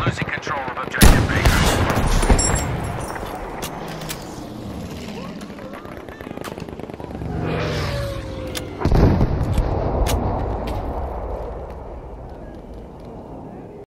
losing control of objective B.